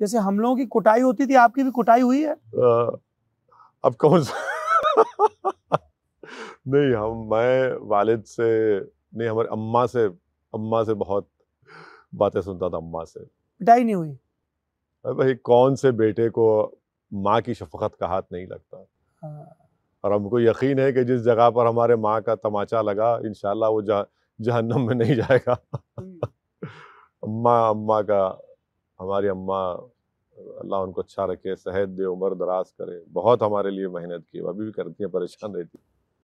जैसे हम लोगों की कुटाई होती थी आपकी भी कुटाई हुई है? आ, अब कौन सा? नहीं हम मैं वालिद से नहीं हमारे अम्मा से अम्मा से बहुत बातें सुनता था अम्मा से। पिटाई नहीं हुई? अरे भाई कौन से बेटे को माँ की शफकत का हाथ नहीं लगता? हाँ, और हमको यकीन है कि जिस जगह पर हमारे माँ का तमाचा लगा इंशाल्लाह वो जह, जहन्नम में नहीं जाएगा। अम्मा अम्मा का हमारी अम्मा, अल्लाह उनको अच्छा रखे सेहत दे, उम्र दराज करे। बहुत हमारे लिए मेहनत की अभी भी करती हैं, परेशान रहती